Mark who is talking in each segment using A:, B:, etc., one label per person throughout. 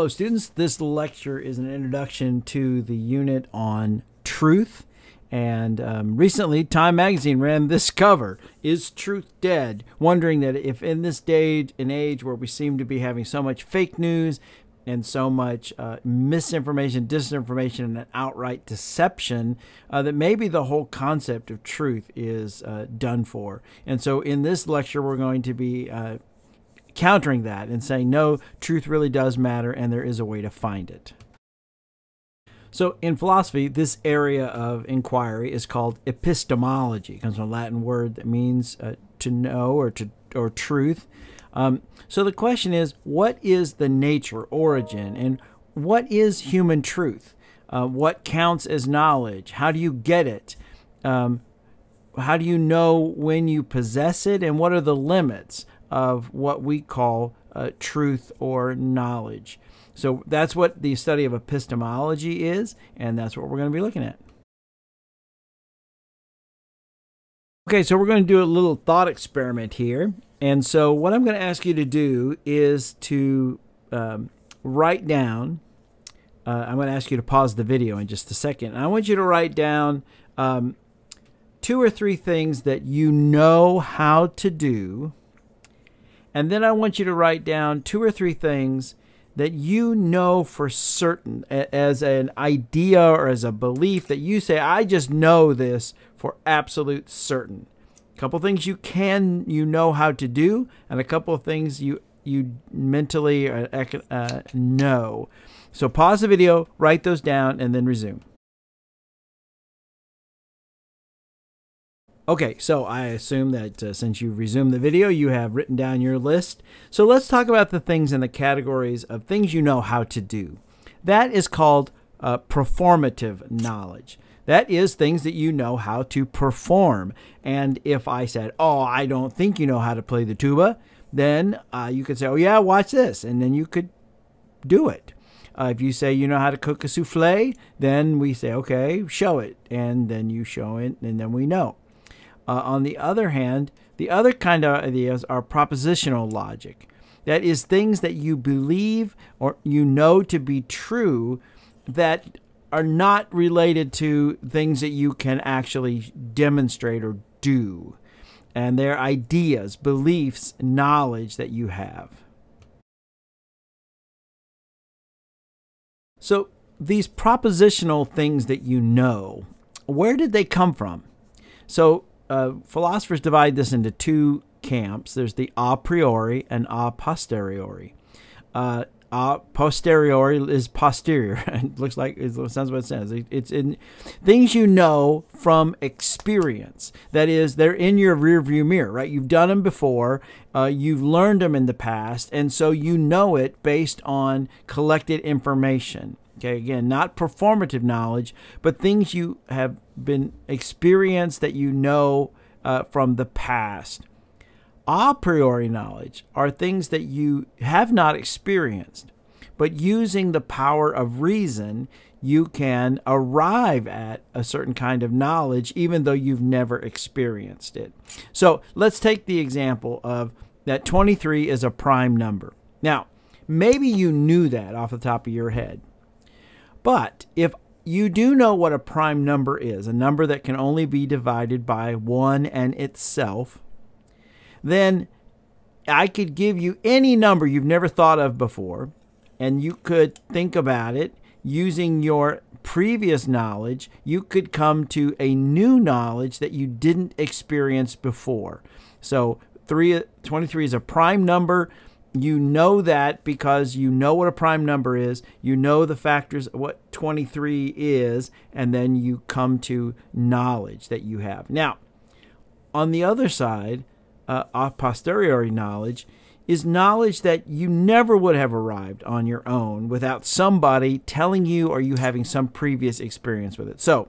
A: Hello, students. This lecture is an introduction to the unit on truth. And um, recently, Time Magazine ran this cover Is Truth Dead? Wondering that if in this day and age where we seem to be having so much fake news and so much uh, misinformation, disinformation, and outright deception, uh, that maybe the whole concept of truth is uh, done for. And so, in this lecture, we're going to be uh, countering that and saying, no, truth really does matter and there is a way to find it. So, in philosophy, this area of inquiry is called epistemology. It comes from a Latin word that means uh, to know or to or truth. Um, so the question is, what is the nature, origin, and what is human truth? Uh, what counts as knowledge? How do you get it? Um, how do you know when you possess it, and what are the limits? Of what we call uh, truth or knowledge. So that's what the study of epistemology is, and that's what we're going to be looking at. Okay, so we're going to do a little thought experiment here. And so, what I'm going to ask you to do is to um, write down. Uh, I'm going to ask you to pause the video in just a second. I want you to write down um, two or three things that you know how to do and then I want you to write down two or three things that you know for certain as an idea or as a belief that you say, I just know this for absolute certain. A couple things you can, you know how to do, and a couple of things you you mentally uh, uh know. So pause the video, write those down, and then resume. Okay, so I assume that uh, since you've resumed the video, you have written down your list. So let's talk about the things in the categories of things you know how to do. That is called uh, performative knowledge. That is things that you know how to perform. And if I said, Oh, I don't think you know how to play the tuba, then uh, you could say, Oh, yeah, watch this. And then you could do it. Uh, if you say you know how to cook a souffle, then we say, Okay, show it. And then you show it, and then we know. Uh, on the other hand, the other kind of ideas are propositional logic. That is, things that you believe or you know to be true that are not related to things that you can actually demonstrate or do. And they're ideas, beliefs, knowledge that you have. So, these propositional things that you know, where did they come from? So, uh, philosophers divide this into two camps. There's the a priori and a posteriori. Uh, a posteriori is posterior. it looks like it sounds what it says. It's in things you know from experience. That is, they're in your rearview mirror, right? You've done them before. Uh, you've learned them in the past, and so you know it based on collected information. Okay, again, not performative knowledge, but things you have been experienced that you know uh, from the past. A priori knowledge are things that you have not experienced, but using the power of reason, you can arrive at a certain kind of knowledge even though you've never experienced it. So let's take the example of that 23 is a prime number. Now, maybe you knew that off the top of your head. But if you do know what a prime number is, a number that can only be divided by 1 and itself, then I could give you any number you've never thought of before, and you could think about it using your previous knowledge. You could come to a new knowledge that you didn't experience before. So, 3, 23 is a prime number you know that because you know what a prime number is, you know the factors, what 23 is, and then you come to knowledge that you have. Now, on the other side, uh, a posteriori knowledge is knowledge that you never would have arrived on your own without somebody telling you or you having some previous experience with it. So,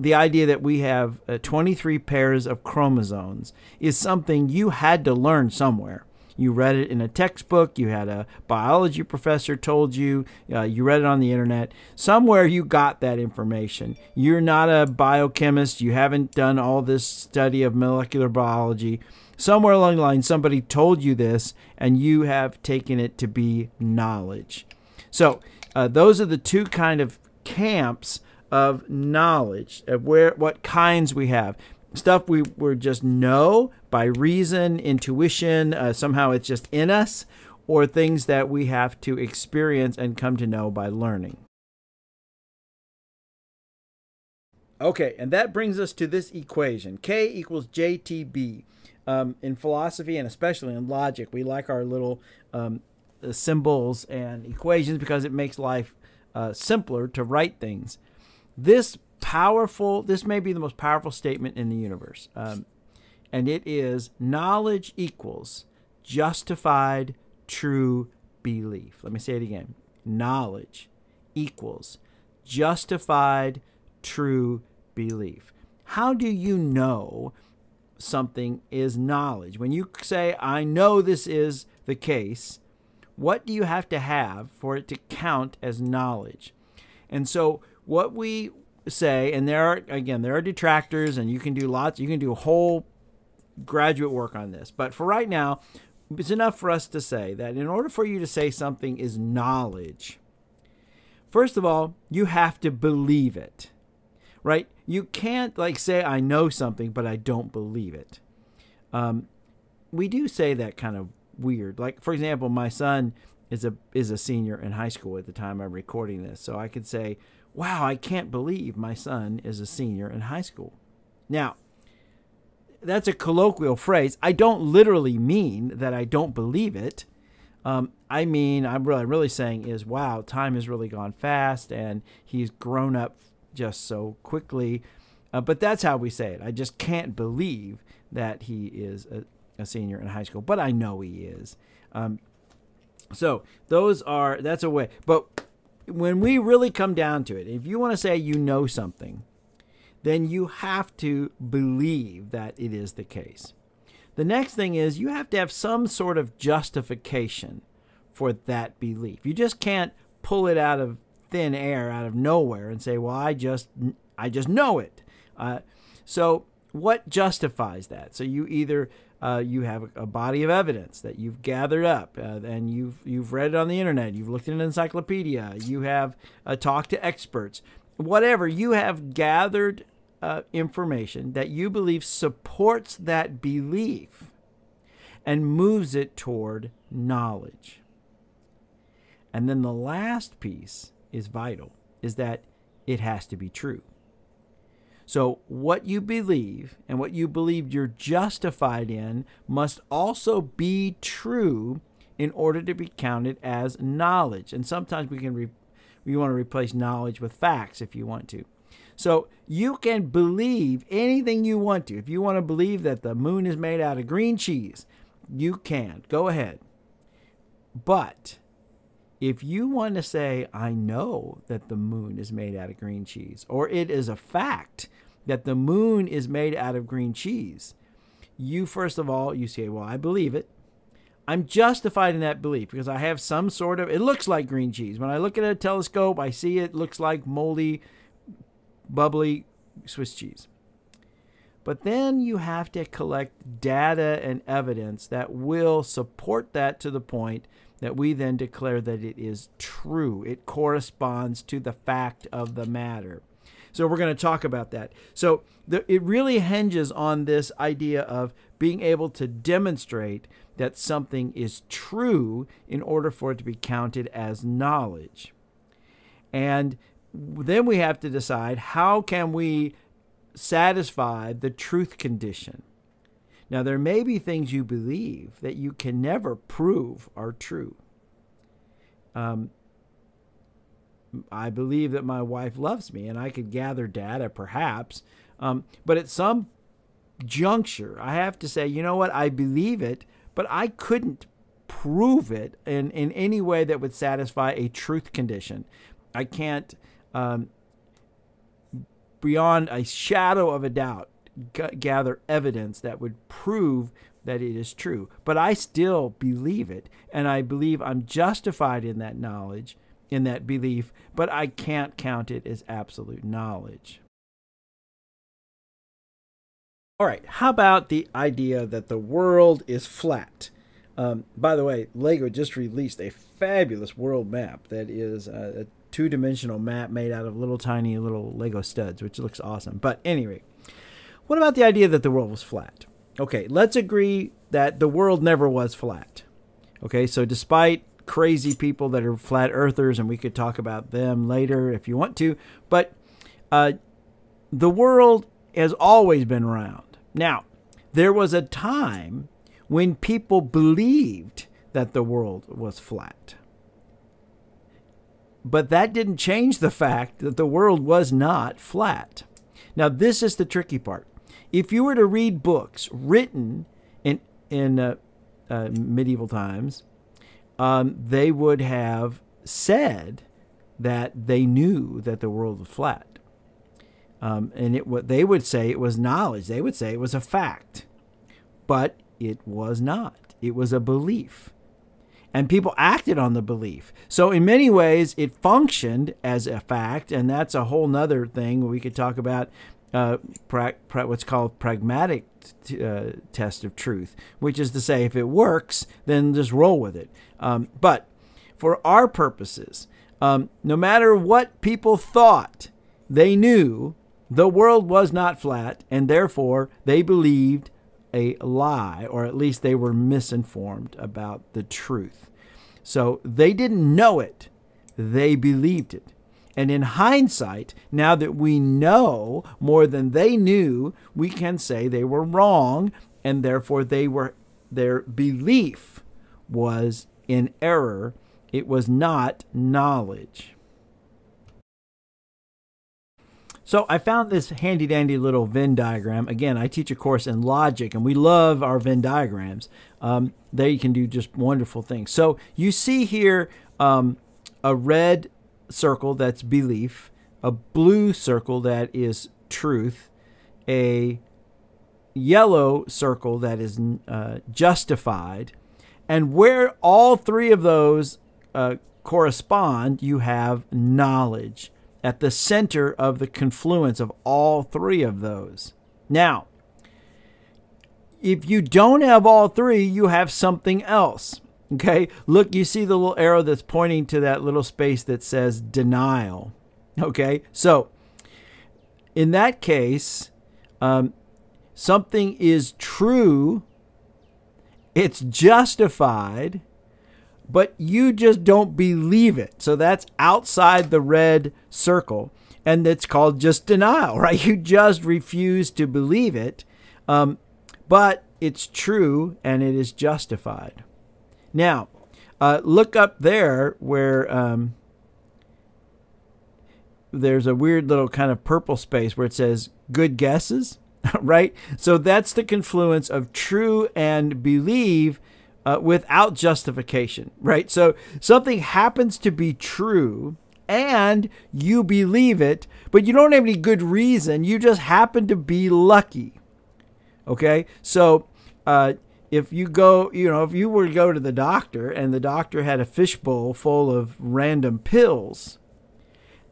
A: the idea that we have uh, 23 pairs of chromosomes is something you had to learn somewhere you read it in a textbook, you had a biology professor told you, uh, you read it on the internet. Somewhere you got that information. You're not a biochemist, you haven't done all this study of molecular biology. Somewhere along the line, somebody told you this, and you have taken it to be knowledge. So uh, those are the two kind of camps of knowledge of where what kinds we have. Stuff we we just know by reason, intuition, uh, somehow it's just in us, or things that we have to experience and come to know by learning. Okay, and that brings us to this equation K equals JTB. Um, in philosophy and especially in logic, we like our little um, uh, symbols and equations because it makes life uh, simpler to write things. This powerful, this may be the most powerful statement in the universe. Um, and it is knowledge equals justified true belief. Let me say it again. Knowledge equals justified true belief. How do you know something is knowledge? When you say, I know this is the case, what do you have to have for it to count as knowledge? And so, what we say, and there are, again, there are detractors, and you can do lots, you can do whole graduate work on this. But for right now, it's enough for us to say that in order for you to say something is knowledge, first of all, you have to believe it, right? You can't like say, I know something, but I don't believe it. Um, we do say that kind of weird. Like, for example, my son is a is a senior in high school at the time I'm recording this. So I could say, wow, I can't believe my son is a senior in high school. Now, that's a colloquial phrase. I don't literally mean that I don't believe it. Um, I mean, I'm really, really saying is, wow, time has really gone fast, and he's grown up just so quickly. Uh, but that's how we say it. I just can't believe that he is a, a senior in high school, but I know he is. Um, so those are that's a way. But when we really come down to it, if you want to say you know something, then you have to believe that it is the case. The next thing is you have to have some sort of justification for that belief. You just can't pull it out of thin air, out of nowhere, and say, "Well, I just, I just know it." Uh, so, what justifies that? So you either uh, you have a body of evidence that you've gathered up, uh, and you've you've read it on the internet, you've looked in an encyclopedia, you have uh, talked to experts, whatever you have gathered uh, information that you believe supports that belief and moves it toward knowledge. And then the last piece is vital is that it has to be true. So, what you believe and what you believe you're justified in must also be true in order to be counted as knowledge. And sometimes we can re- we want to replace knowledge with facts if you want to. So you can believe anything you want to. If you want to believe that the moon is made out of green cheese, you can. Go ahead. But if you want to say, I know that the moon is made out of green cheese, or it is a fact that the moon is made out of green cheese, you first of all, you say, Well, I believe it. I'm justified in that belief because I have some sort of, it looks like green cheese. When I look at a telescope, I see it looks like moldy bubbly Swiss cheese. But then you have to collect data and evidence that will support that to the point that we then declare that it is true. It corresponds to the fact of the matter. So we're going to talk about that. So the, it really hinges on this idea of being able to demonstrate that something is true in order for it to be counted as knowledge. And then we have to decide how can we satisfy the truth condition. Now, there may be things you believe that you can never prove are true. Um, I believe that my wife loves me, and I could gather data perhaps. Um, but at some juncture, I have to say, you know what? I believe it, but I couldn't prove it in, in any way that would satisfy a truth condition. I can't um, beyond a shadow of a doubt, g- gather evidence that would prove that it is true. But I still believe it, and I believe I'm justified in that knowledge, in that belief, but I can't count it as absolute knowledge. All right, how about the idea that the world is flat? Um, by the way, Lego just released a fabulous world map that is a, a two dimensional map made out of little tiny little Lego studs, which looks awesome. But anyway, what about the idea that the world was flat? Okay, let's agree that the world never was flat. Okay, so despite crazy people that are flat earthers, and we could talk about them later if you want to, but uh, the world has always been round. Now, there was a time when people believed that the world was flat. But that didn't change the fact that the world was not flat. Now, this is the tricky part. If you were to read books written in, in uh, uh, medieval times, um, they would have said that they knew that the world was flat. Um, and it what they would say it was knowledge. They would say it was a fact, but it was not. It was a belief, and people acted on the belief. So in many ways, it functioned as a fact, and that's a whole nother thing we could talk about. Uh, pra- pra- what's called pragmatic t- uh, test of truth, which is to say, if it works, then just roll with it. Um, but for our purposes, um, no matter what people thought, they knew the world was not flat, and therefore they believed a lie, or at least they were misinformed about the truth. So they didn't know it, they believed it. And in hindsight, now that we know more than they knew, we can say they were wrong, and therefore they were their belief was in error. It was not knowledge. So I found this handy dandy little Venn diagram. Again, I teach a course in logic, and we love our Venn diagrams. Um, they can do just wonderful things. So you see here um, a red circle that's belief, a blue circle that is truth, a yellow circle that is uh, justified, and where all three of those uh, correspond, you have knowledge at the center of the confluence of all three of those. Now, if you don't have all three, you have something else. Okay, look, you see the little arrow that's pointing to that little space that says denial. Okay, so in that case, um, something is true, it's justified, but you just don't believe it. So that's outside the red circle. And it's called just denial, right? You just refuse to believe it. Um, but it's true and it is justified. Now, uh, look up there where um, there's a weird little kind of purple space where it says good guesses, right? So that's the confluence of true and believe uh, without justification, right? So something happens to be true and you believe it, but you don't have any good reason. You just happen to be lucky. Okay? So uh, if you go, you know, if you were to go to the doctor and the doctor had a fishbowl full of random pills,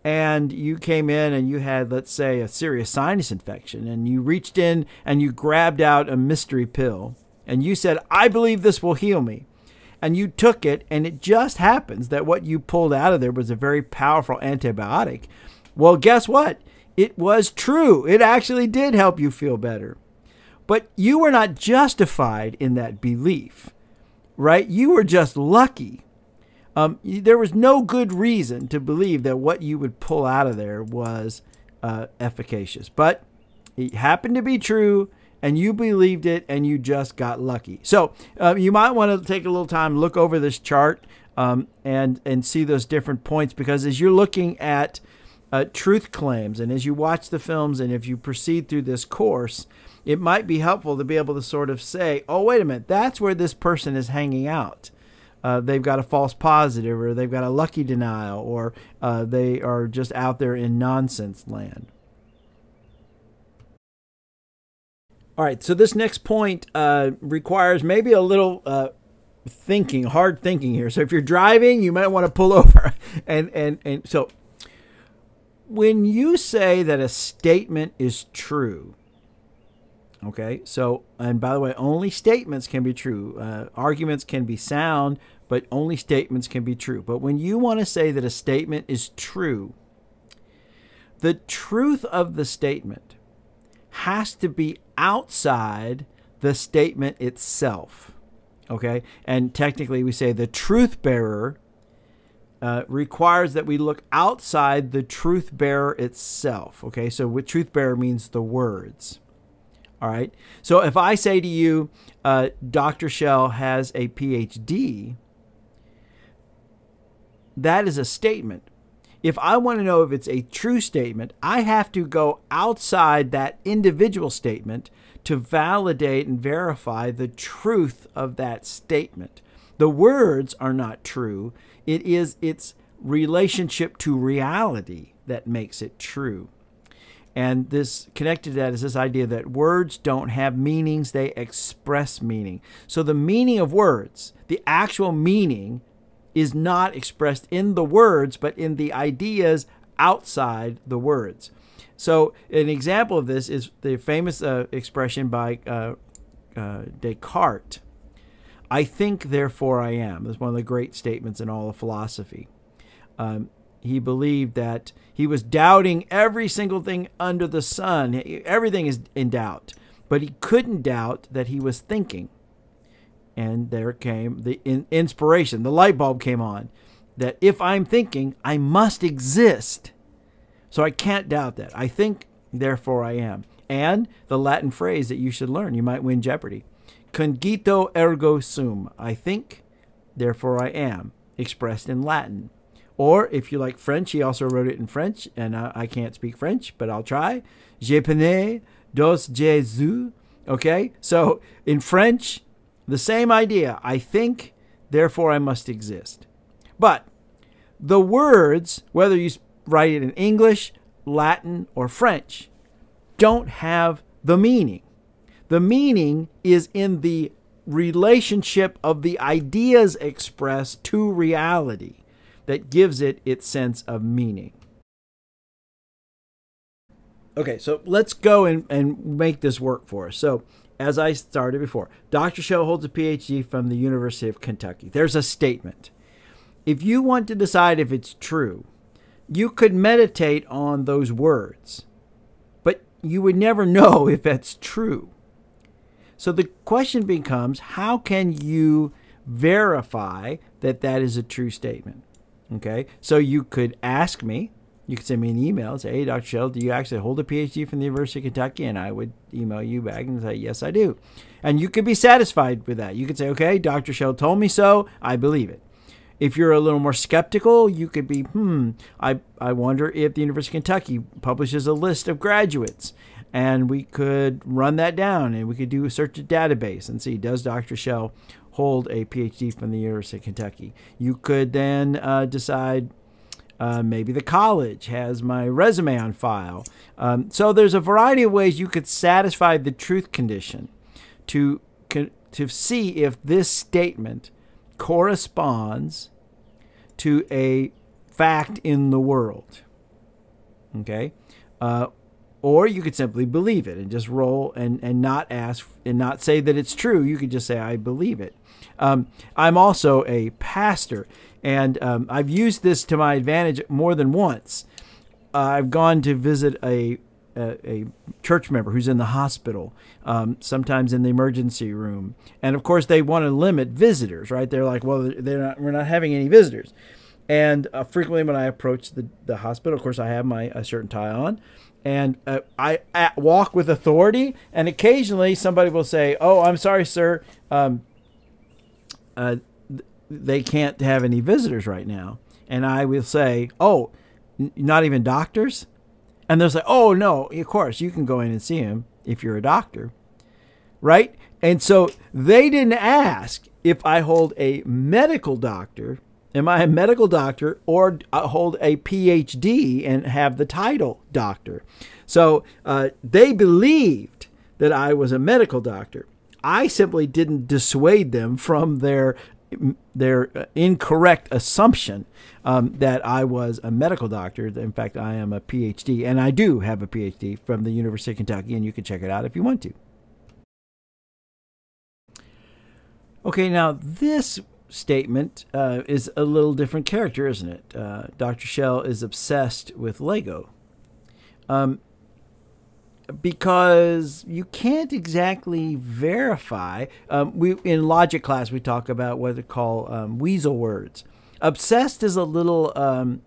A: and you came in and you had, let's say, a serious sinus infection, and you reached in and you grabbed out a mystery pill and you said, I believe this will heal me. And you took it, and it just happens that what you pulled out of there was a very powerful antibiotic. Well, guess what? It was true. It actually did help you feel better. But you were not justified in that belief, right? You were just lucky. Um, there was no good reason to believe that what you would pull out of there was uh, efficacious. But it happened to be true and you believed it and you just got lucky. So uh, you might want to take a little time, look over this chart um, and, and see those different points because as you're looking at uh, truth claims and as you watch the films and if you proceed through this course, it might be helpful to be able to sort of say, oh, wait a minute, that's where this person is hanging out. Uh, they've got a false positive or they've got a lucky denial or uh, they are just out there in nonsense land. All right, so this next point uh, requires maybe a little uh, thinking, hard thinking here. So if you're driving, you might want to pull over. And and and so when you say that a statement is true, Okay, so, and by the way, only statements can be true. Uh, arguments can be sound, but only statements can be true. But when you want to say that a statement is true, the truth of the statement has to be outside the statement itself. Okay, and technically we say the truth bearer uh, requires that we look outside the truth bearer itself. Okay, so what truth bearer means the words. All right. So if I say to you, uh, Dr. Shell has a PhD, that is a statement. If I want to know if it's a true statement, I have to go outside that individual statement to validate and verify the truth of that statement. The words are not true, it is its relationship to reality that makes it true. And this connected to that is this idea that words don't have meanings, they express meaning. So the meaning of words, the actual meaning, is not expressed in the words, but in the ideas outside the words. So an example of this is the famous uh, expression by uh, uh, Descartes. I think, therefore I am. That's one of the great statements in all of philosophy. Um, he believed that he was doubting every single thing under the sun. Everything is in doubt. But he couldn't doubt that he was thinking. And there came the in- inspiration, the light bulb came on that if I'm thinking, I must exist. So I can't doubt that. I think, therefore I am. And the Latin phrase that you should learn, you might win Jeopardy. Cogito ergo sum. I think, therefore I am, expressed in Latin. Or if you like French, he also wrote it in French, and I, I can't speak French, but I'll try. Je connais dos Jésus. Okay, so in French, the same idea. I think, therefore I must exist. But the words, whether you write it in English, Latin, or French, don't have the meaning. The meaning is in the relationship of the ideas expressed to reality that gives it its sense of meaning. Okay, so let's go and, and make this work for us. So, as I started before, Dr. Shell holds a PhD from the University of Kentucky. There's a statement. If you want to decide if it's true, you could meditate on those words, but you would never know if that's true. So the question becomes how can you verify that that is a true statement? Okay, so you could ask me. You could send me an email and say, "Hey, Dr. Shell, do you actually hold a PhD from the University of Kentucky?" And I would email you back and say, "Yes, I do." And you could be satisfied with that. You could say, "Okay, Dr. Shell told me so. I believe it." If you're a little more skeptical, you could be, "Hmm, I I wonder if the University of Kentucky publishes a list of graduates." And we could run that down and we could do a search a database and see does Dr. Shell hold a PhD from the University of Kentucky. You could then uh, decide uh, maybe the college has my resume on file. Um, so there's a variety of ways you could satisfy the truth condition to to see if this statement corresponds to a fact in the world. Okay. Uh, or you could simply believe it and just roll and, and not ask and not say that it's true. You could just say, I believe it. Um, I'm also a pastor, and um, I've used this to my advantage more than once. Uh, I've gone to visit a, a, a church member who's in the hospital, um, sometimes in the emergency room, and of course they want to limit visitors. Right? They're like, well, they're not. We're not having any visitors. And uh, frequently, when I approach the, the hospital, of course, I have my a certain tie on, and uh, I walk with authority. And occasionally, somebody will say, "Oh, I'm sorry, sir. Um, uh, they can't have any visitors right now. And I will say, oh, not even doctors? And they'll say, oh, no, of course, you can go in and see him if you're a doctor. Right? And so they didn't ask if I hold a medical doctor. Am I a medical doctor or hold a PhD and have the title doctor? So uh, they believed that I was a medical doctor. I simply didn't dissuade them from their their incorrect assumption um, that I was a medical doctor. In fact, I am a PhD, and I do have a PhD from the University of Kentucky, and you can check it out if you want to. Okay, now this statement uh, is a little different character, isn't it? Uh, Dr. Shell is obsessed with Lego. Um, because you can't exactly verify. Um, we in logic class we talk about what they call um, weasel words. Obsessed is a little um,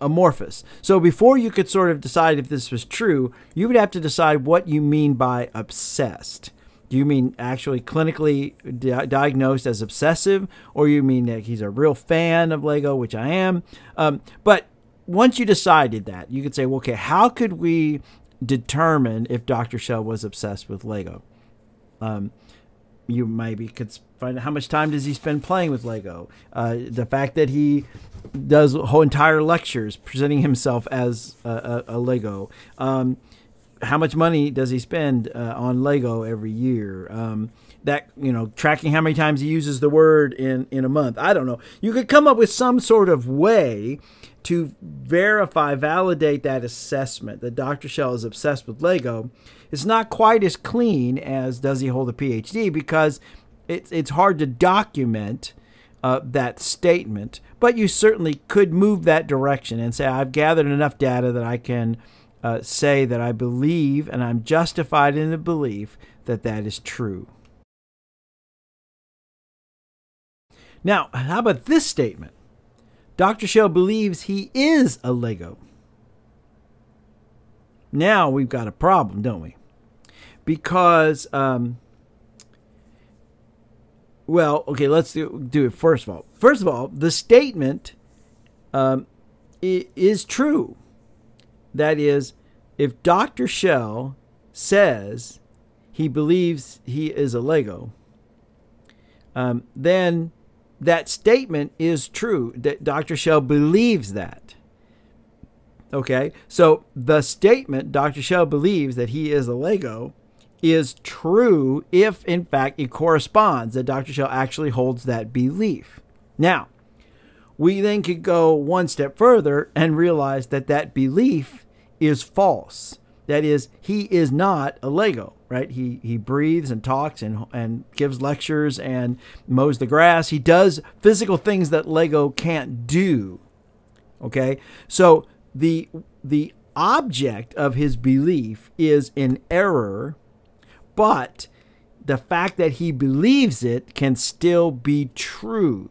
A: amorphous. So before you could sort of decide if this was true, you would have to decide what you mean by obsessed. Do you mean actually clinically di- diagnosed as obsessive, or you mean that he's a real fan of Lego, which I am? Um, but once you decided that, you could say, well, okay, how could we determine if Dr. Shell was obsessed with Lego? Um, you maybe could find out how much time does he spend playing with Lego. Uh, the fact that he does whole entire lectures presenting himself as a, a, a Lego. Um, how much money does he spend uh, on Lego every year? Um, that you know, tracking how many times he uses the word in in a month. I don't know. You could come up with some sort of way to verify, validate that assessment that Dr. Shell is obsessed with Lego. It's not quite as clean as does he hold a PhD because it's it's hard to document uh, that statement. But you certainly could move that direction and say, I've gathered enough data that I can uh, say that I believe and I'm justified in the belief that that is true. Now, how about this statement? Dr. Shell believes he is a Lego. Now we've got a problem, don't we? Because, um, well, okay, let's do, do it first of all. First of all, the statement um, is true. That is, if Dr. Shell says he believes he is a Lego, um, then that statement is true. That Dr. Shell believes that. Okay, so the statement Dr. Shell believes that he is a Lego is true if, in fact, it corresponds that Dr. Shell actually holds that belief. Now, we then could go one step further and realize that that belief is false. That is, he is not a Lego, right? He he breathes and talks and and gives lectures and mows the grass. He does physical things that Lego can't do. Okay, so the the object of his belief is in error, but the fact that he believes it can still be true.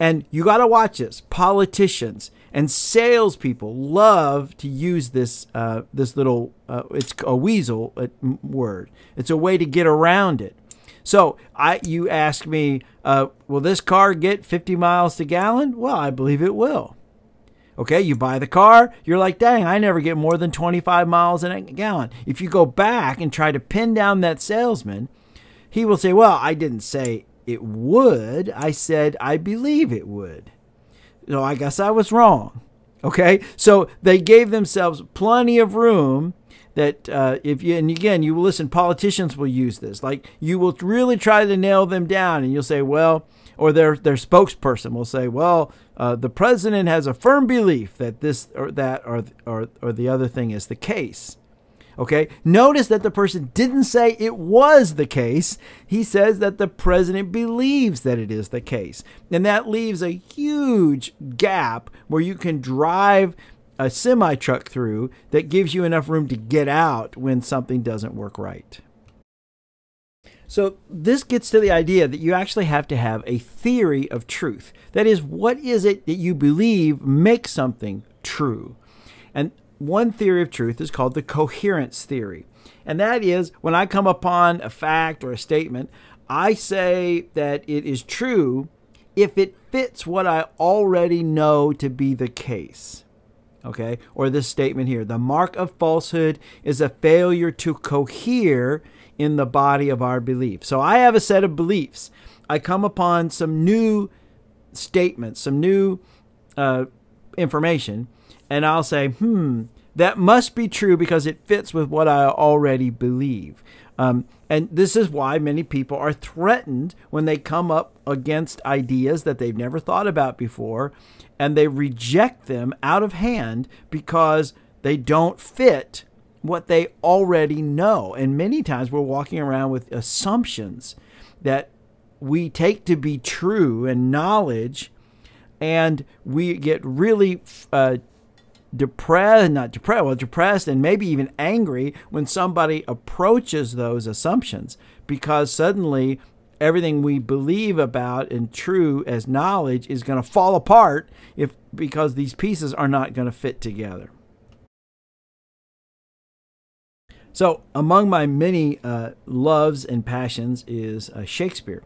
A: And you got to watch this. Politicians and salespeople love to use this uh, this little uh, it's a weasel uh, word. It's a way to get around it. So I you ask me, uh, will this car get 50 miles to gallon? Well, I believe it will. Okay, you buy the car, you're like, dang, I never get more than 25 miles in a gallon. If you go back and try to pin down that salesman, he will say, well, I didn't say it would. I said, I believe it would. So I guess I was wrong. Okay, so they gave themselves plenty of room that uh, if you and again you will listen politicians will use this. Like you will really try to nail them down and you'll say well or their their spokesperson will say well uh, the president has a firm belief that this or that or, or or the other thing is the case Okay, notice that the person didn't say it was the case. He says that the president believes that it is the case. And that leaves a huge gap where you can drive a semi truck through that gives you enough room to get out when something doesn't work right. So, this gets to the idea that you actually have to have a theory of truth. That is, what is it that you believe makes something true? And one theory of truth is called the coherence theory. And that is when I come upon a fact or a statement, I say that it is true if it fits what I already know to be the case. Okay? Or this statement here the mark of falsehood is a failure to cohere in the body of our belief. So I have a set of beliefs. I come upon some new statements, some new uh, information, and I'll say, hmm, that must be true because it fits with what I already believe. Um, and this is why many people are threatened when they come up against ideas that they've never thought about before and they reject them out of hand because they don't fit what they already know. And many times we're walking around with assumptions that we take to be true and knowledge, and we get really uh, depressed, not depressed, well, depressed and maybe even angry when somebody approaches those assumptions because suddenly everything we believe about and true as knowledge is going to fall apart if because these pieces are not going to fit together. So, among my many uh, loves and passions is uh, Shakespeare.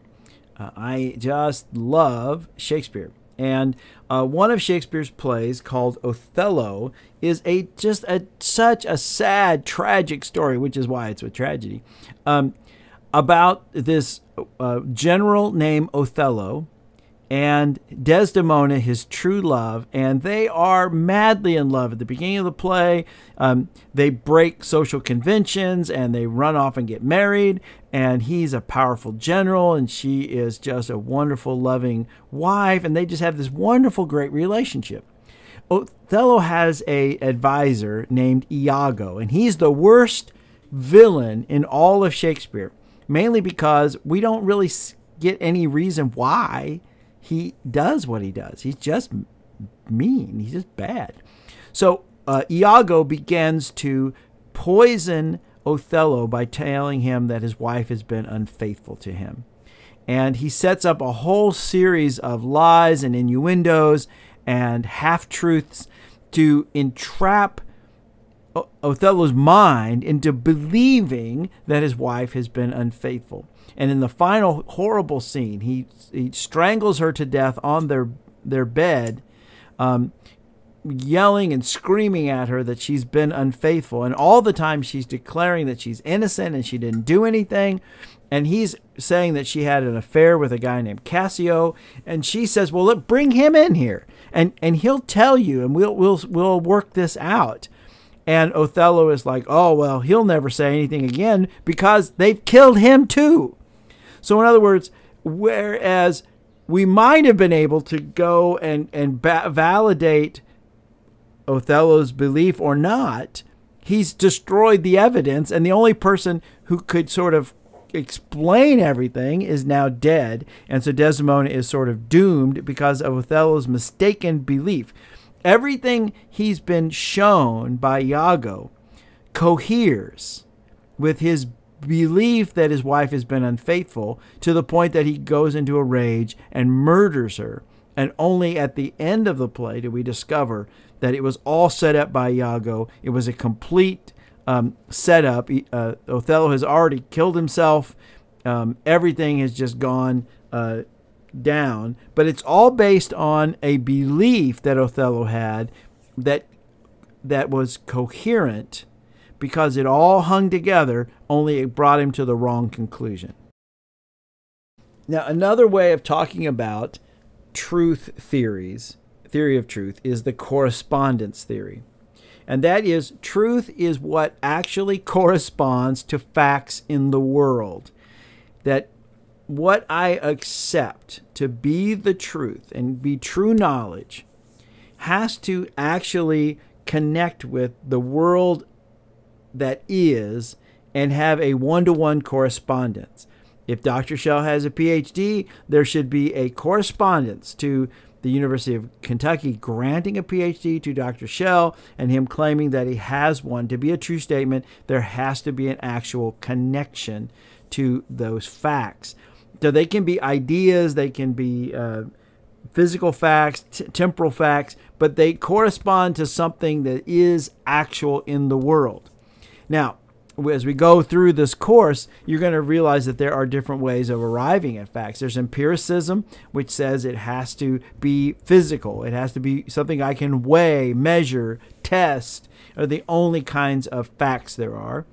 A: Uh, I just love Shakespeare. And uh, one of Shakespeare's plays called Othello is a just a such a sad, tragic story, which is why it's a tragedy, um, about this uh, general named Othello and Desdemona, his true love, and they are madly in love at the beginning of the play. Um, they break social conventions and they run off and get married. And he's a powerful general, and she is just a wonderful, loving wife, and they just have this wonderful, great relationship. Othello has a advisor named Iago, and he's the worst villain in all of Shakespeare, mainly because we don't really get any reason why he does what he does. He's just mean. He's just bad. So uh, Iago begins to poison Othello by telling him that his wife has been unfaithful to him. And he sets up a whole series of lies and innuendos and half truths to entrap Othello's mind into believing that his wife has been unfaithful. And in the final horrible scene, he, he strangles her to death on their, their bed, um, yelling and screaming at her that she's been unfaithful. And all the time she's declaring that she's innocent and she didn't do anything. And he's saying that she had an affair with a guy named Cassio. And she says, Well, look, bring him in here. And, and he'll tell you, and we'll, we'll, we'll work this out. And Othello is like, oh, well, he'll never say anything again because they've killed him too. So, in other words, whereas we might have been able to go and, and ba- validate Othello's belief or not, he's destroyed the evidence, and the only person who could sort of explain everything is now dead. And so Desdemona is sort of doomed because of Othello's mistaken belief everything he's been shown by Iago coheres with his belief that his wife has been unfaithful to the point that he goes into a rage and murders her. And only at the end of the play do we discover that it was all set up by Iago. It was a complete um, setup. Uh, Othello has already killed himself. Um, everything has just gone uh, down, but it's all based on a belief that Othello had that that was coherent because it all hung together, only it brought him to the wrong conclusion. Now, another way of talking about truth theories, theory of truth, is the correspondence theory. And that is, truth is what actually corresponds to facts in the world. That what I accept to be the truth and be true knowledge has to actually connect with the world that is and have a one to one correspondence. If Dr. Shell has a PhD, there should be a correspondence to the University of Kentucky granting a PhD to Dr. Shell and him claiming that he has one. To be a true statement, there has to be an actual connection to those facts. So they can be ideas, they can be uh, physical facts, temporal facts, but they correspond to something that is actual in the world. Now, as we go through this course, you're going to realize that there are different ways of arriving at facts. There's empiricism, which says it has to be physical, it has to be something I can weigh, measure, test, are the only kinds of facts there are.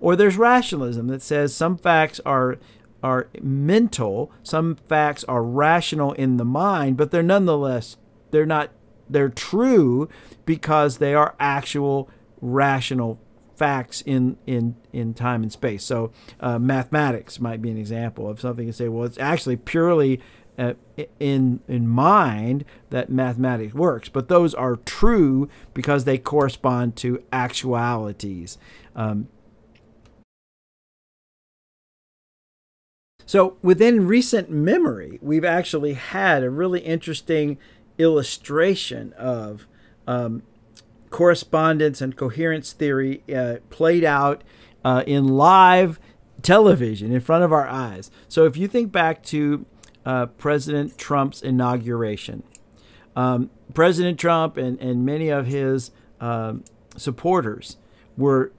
A: Or there's rationalism that says some facts are are mental, some facts are rational in the mind, but they're nonetheless they're not they're true because they are actual rational facts in in in time and space. So uh, mathematics might be an example of something you say, well, it's actually purely uh, in in mind that mathematics works, but those are true because they correspond to actualities. Um, So, within recent memory, we've actually had a really interesting illustration of um, correspondence and coherence theory uh, played out uh, in live television in front of our eyes. So, if you think back to uh, President Trump's inauguration, um, President Trump and, and many of his um, supporters were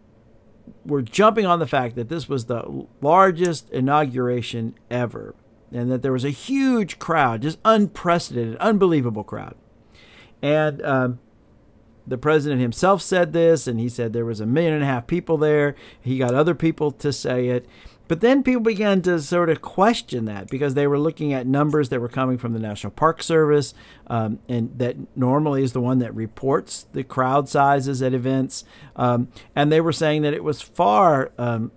A: were jumping on the fact that this was the largest inauguration ever and that there was a huge crowd, just unprecedented, unbelievable crowd. And um, the president himself said this, and he said there was a million and a half people there. He got other people to say it. But then people began to sort of question that because they were looking at numbers that were coming from the National Park Service, um, and that normally is the one that reports the crowd sizes at events. Um, and they were saying that it was far um,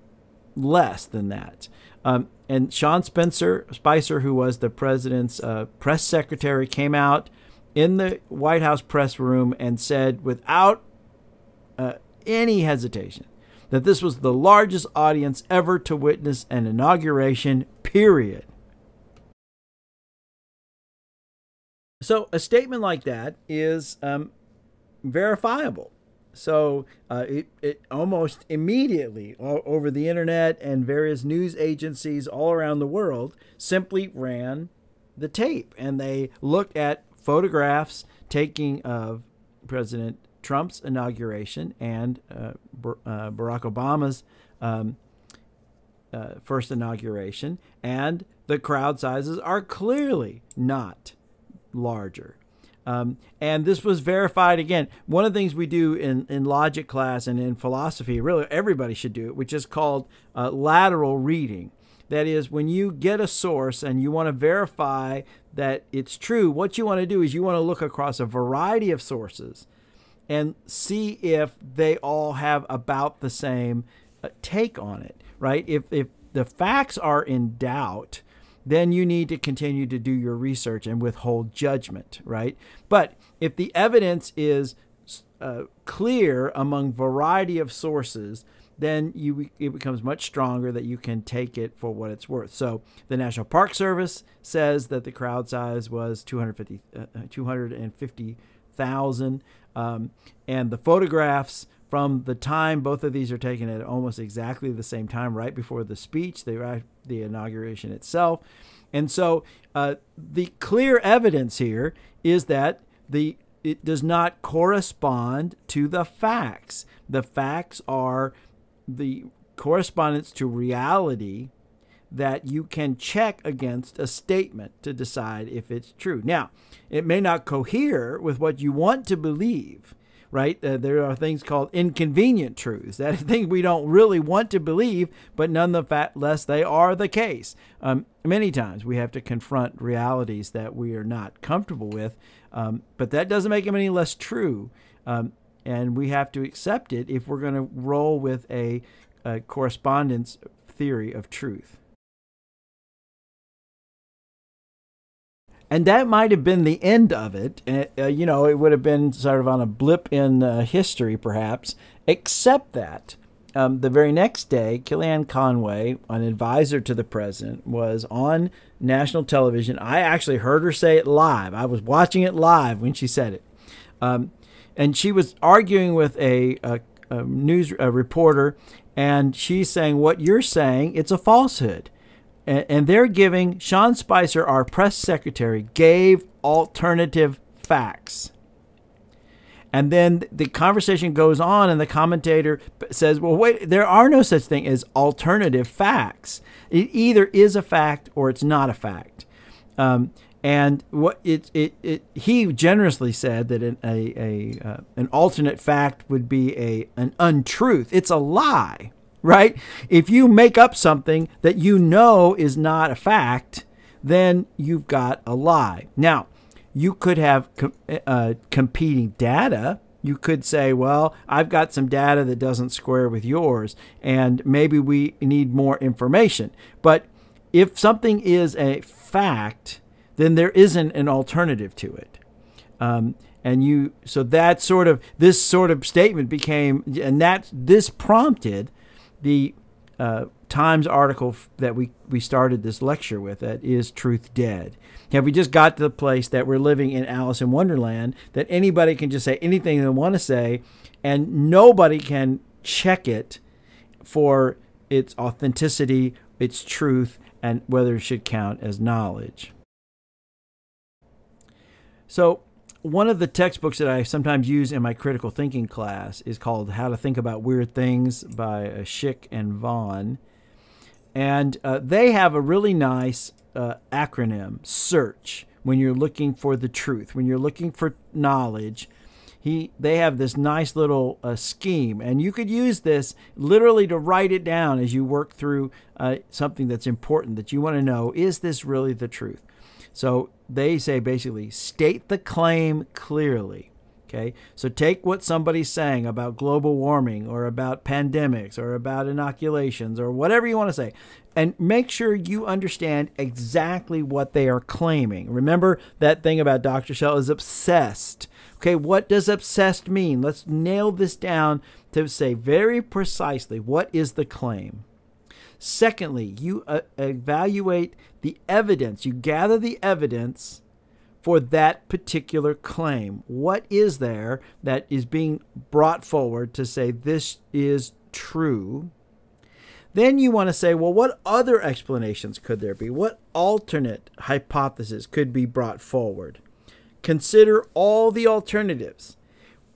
A: less than that. Um, and Sean Spencer Spicer, who was the president's uh, press secretary, came out in the White House press room and said, without uh, any hesitation, that this was the largest audience ever to witness an inauguration, period. So, a statement like that is um, verifiable. So, uh, it, it almost immediately over the internet and various news agencies all around the world simply ran the tape and they looked at photographs taking of President Trump's inauguration and uh, uh, Barack Obama's um, uh, first inauguration, and the crowd sizes are clearly not larger. Um, and this was verified again. One of the things we do in, in logic class and in philosophy, really everybody should do it, which is called uh, lateral reading. That is, when you get a source and you want to verify that it's true, what you want to do is you want to look across a variety of sources and see if they all have about the same uh, take on it, right? If, if the facts are in doubt, then you need to continue to do your research and withhold judgment, right? But if the evidence is uh, clear among variety of sources, then you it becomes much stronger that you can take it for what it's worth. So the National Park Service says that the crowd size was 250 uh, 250,000. Um, and the photographs from the time both of these are taken at almost exactly the same time, right before the speech, the, the inauguration itself. And so uh, the clear evidence here is that the it does not correspond to the facts. The facts are the correspondence to reality that you can check against a statement to decide if it's true. Now, it may not cohere with what you want to believe, right? Uh, there are things called inconvenient truths, that things we don't really want to believe, but nonetheless, they are the case. Um, many times we have to confront realities that we are not comfortable with, um, but that doesn't make them any less true. Um, and we have to accept it if we're going to roll with a, a correspondence theory of truth. and that might have been the end of it. Uh, uh, you know, it would have been sort of on a blip in uh, history, perhaps, except that um, the very next day, Kellyanne Conway, an advisor to the president, was on national television. I actually heard her say it live. I was watching it live when she said it. Um, and she was arguing with a, a, a news a reporter, and she's saying, What you're saying, it's a falsehood and they're giving Sean Spicer, our press secretary, gave alternative facts. And then the conversation goes on, and the commentator says, Well, wait, there are no such thing as alternative facts. It either is a fact or it's not a fact. Um, and what it, it, it, he generously said that an, a, a, uh, an alternate fact would be a, an untruth. It's a lie right? If you make up something that you know is not a fact, then you've got a lie. Now, you could have uh, competing data. You could say, well, I've got some data that doesn't square with yours, and maybe we need more information. But if something is a fact, then there isn't an alternative to it. Um, and you, so that sort of, this sort of statement became, and that this prompted the uh, Times article that we, we started this lecture with that is truth dead? Have we just got to the place that we're living in Alice in Wonderland that anybody can just say anything they want to say and nobody can check it for its authenticity, its truth, and whether it should count as knowledge? So, one of the textbooks that I sometimes use in my critical thinking class is called How to Think About Weird Things by uh, Schick and Vaughn. And uh, they have a really nice uh, acronym, SEARCH, when you're looking for the truth, when you're looking for knowledge. He, they have this nice little uh, scheme, and you could use this literally to write it down as you work through uh, something that's important that you want to know. Is this really the truth? So they say basically state the claim clearly. Okay, so take what somebody's saying about global warming or about pandemics or about inoculations or whatever you want to say, and make sure you understand exactly what they are claiming. Remember that thing about Dr. Shell is obsessed. Okay, what does obsessed mean? Let's nail this down to say very precisely what is the claim. Secondly, you uh, evaluate the evidence, you gather the evidence for that particular claim. What is there that is being brought forward to say this is true? Then you want to say, well, what other explanations could there be? What alternate hypothesis could be brought forward? Consider all the alternatives.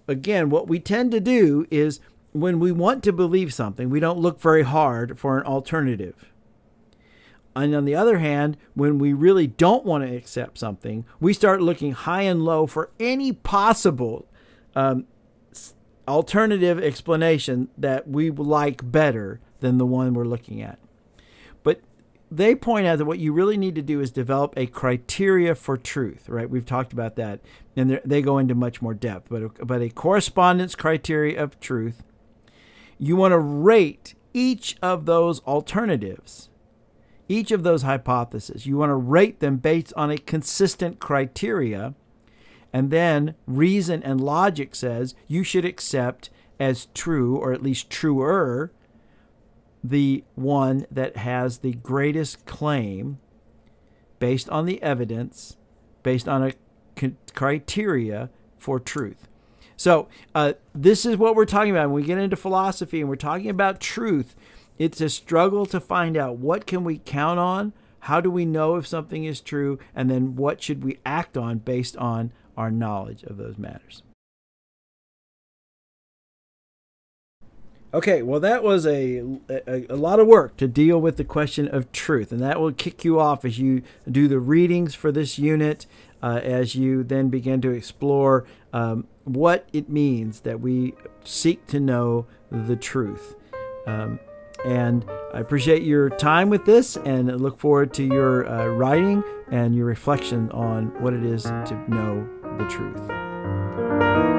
A: Again, what we tend to do is when we want to believe something, we don't look very hard for an alternative. And on the other hand, when we really don't want to accept something, we start looking high and low for any possible um, alternative explanation that we like better than the one we're looking at. But they point out that what you really need to do is develop a criteria for truth, right? We've talked about that, and they go into much more depth. But a, but a correspondence criteria of truth, you want to rate each of those alternatives each of those hypotheses. You want to rate them based on a consistent criteria. And then reason and logic says you should accept as true, or at least truer, the one that has the greatest claim based on the evidence, based on a criteria for truth. So, uh, this is what we're talking about when we get into philosophy and we're talking about truth. It's a struggle to find out what can we count on, how do we know if something is true, and then what should we act on based on our knowledge of those matters. Okay, well, that was a, a, a, lot of work to deal with the question of truth, and that will kick you off as you do the readings for this unit, uh, as you then begin to explore um, what it means that we seek to know the truth. Um, and I appreciate your time with this and look forward to your uh, writing and your reflection on what it is to know the truth.